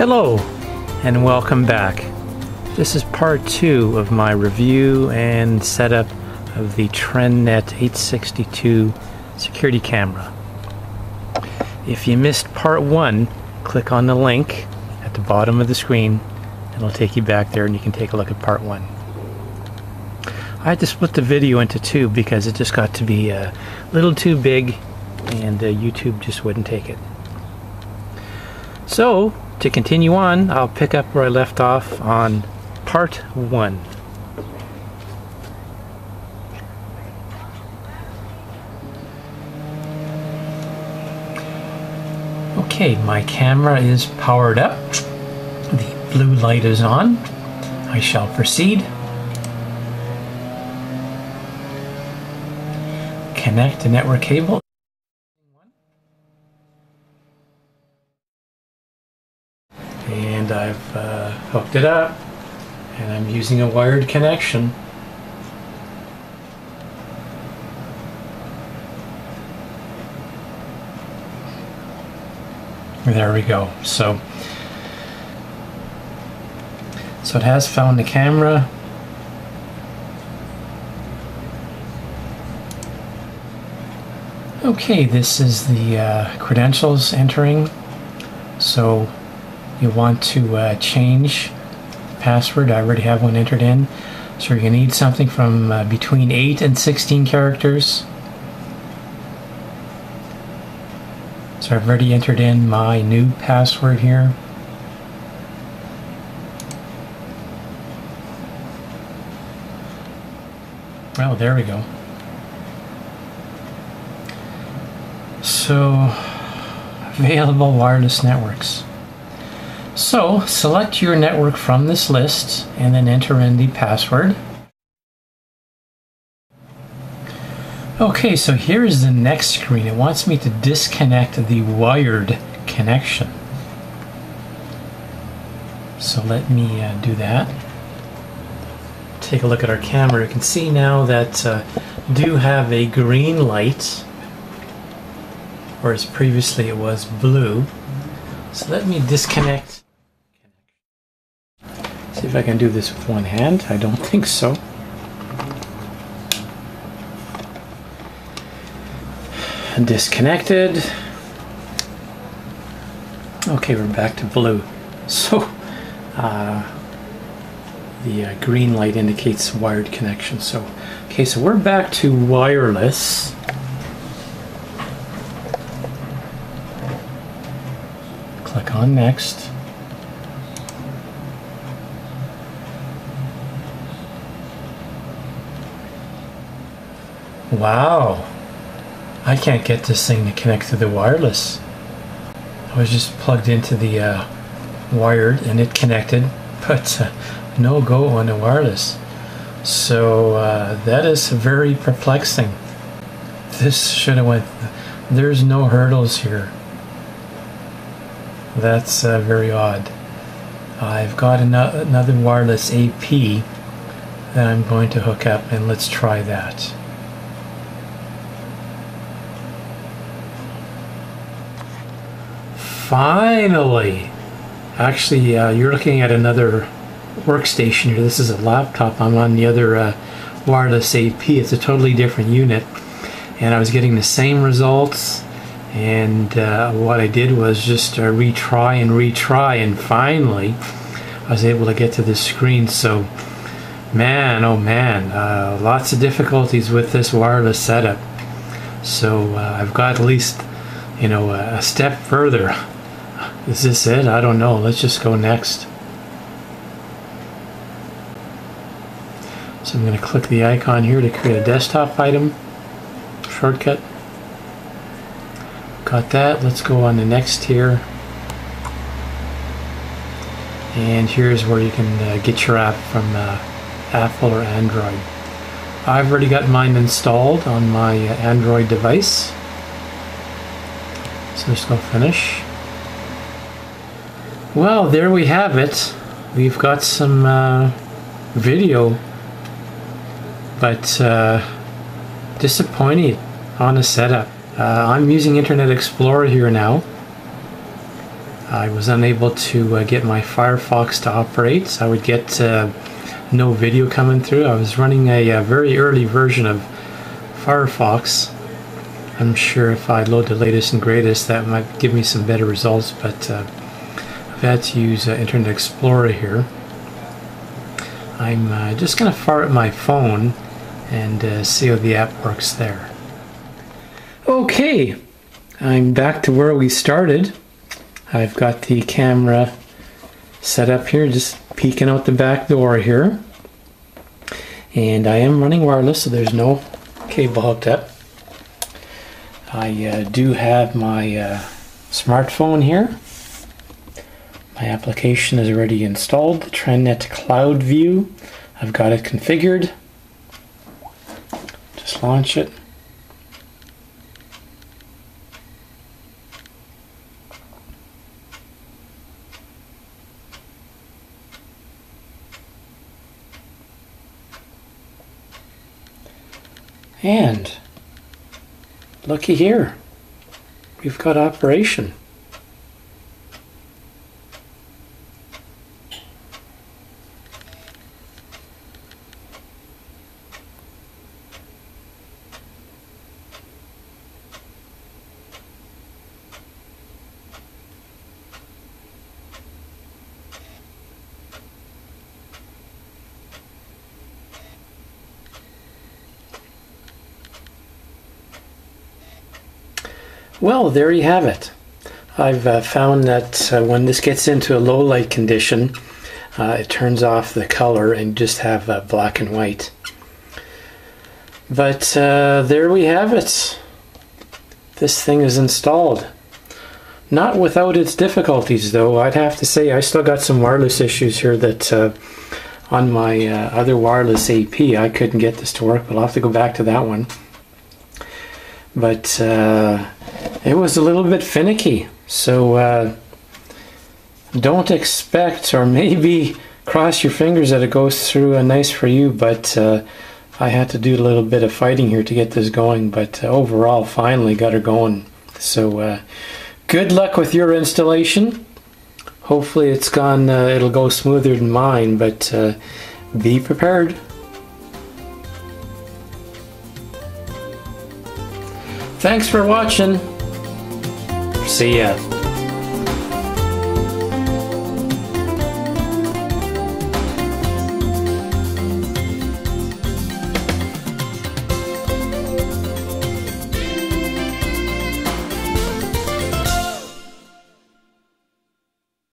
Hello and welcome back. This is part two of my review and setup of the TrendNet 862 security camera. If you missed part one, click on the link at the bottom of the screen and it'll take you back there and you can take a look at part one. I had to split the video into two because it just got to be a little too big and uh, YouTube just wouldn't take it. So, to continue on, I'll pick up where I left off on part one. Okay, my camera is powered up. The blue light is on. I shall proceed. Connect the network cable. And I've uh, hooked it up. And I'm using a wired connection. There we go. So so it has found the camera. Okay this is the uh, credentials entering. So you want to uh, change password. I already have one entered in. So to need something from uh, between 8 and 16 characters. So I've already entered in my new password here. Oh, there we go. So, available wireless networks. So select your network from this list and then enter in the password. Okay, so here is the next screen. It wants me to disconnect the wired connection. So let me uh, do that. Take a look at our camera. You can see now that uh, do have a green light, whereas previously it was blue. So let me disconnect See if I can do this with one hand. I don't think so. Disconnected. Okay, we're back to blue. So, uh, the uh, green light indicates wired connection. So, okay, so we're back to wireless. Click on next. Wow. I can't get this thing to connect to the wireless. I was just plugged into the uh, wired and it connected, but uh, no go on the wireless. So uh, that is very perplexing. This should have went. There's no hurdles here. That's uh, very odd. I've got another wireless AP that I'm going to hook up and let's try that. Finally! Actually, uh, you're looking at another workstation here. This is a laptop. I'm on the other uh, wireless AP. It's a totally different unit. And I was getting the same results. And uh, what I did was just uh, retry and retry. And finally, I was able to get to this screen. So, man, oh man, uh, lots of difficulties with this wireless setup. So uh, I've got at least, you know, a step further is this it? I don't know. Let's just go next. So I'm going to click the icon here to create a desktop item. Shortcut. Got that. Let's go on the next here. And here's where you can uh, get your app from uh, Apple or Android. I've already got mine installed on my uh, Android device. So let's go finish. Well, there we have it. We've got some uh, video, but uh, disappointing on the setup. Uh, I'm using Internet Explorer here now. I was unable to uh, get my Firefox to operate. So I would get uh, no video coming through. I was running a, a, very early version of Firefox. I'm sure if I load the latest and greatest, that might give me some better results. But to use uh, Internet Explorer here. I'm uh, just going to fire up my phone and uh, see how the app works there. Okay, I'm back to where we started. I've got the camera set up here, just peeking out the back door here. And I am running wireless, so there's no cable hooked up. I uh, do have my uh, smartphone here. My application is already installed, the TrendNet Cloud View. I've got it configured. Just launch it. And looky here, we've got operation. Well, there you have it. I've uh, found that uh, when this gets into a low light condition, uh, it turns off the color and just have uh, black and white. But uh, there we have it. This thing is installed. Not without its difficulties, though. I'd have to say I still got some wireless issues here that uh, on my other wireless AP I couldn't get this to work, but I'll have to go back to that one. But it was a little bit finicky. So uh, don't expect, or maybe cross your fingers that it goes through a nice for you. But uh, I had to do a little bit of fighting here to get this going. But uh, overall, finally got her going. So uh, good luck with your installation. Hopefully, it's gone. Uh, it'll go smoother than mine. But be prepared. Thanks for watching. See ya.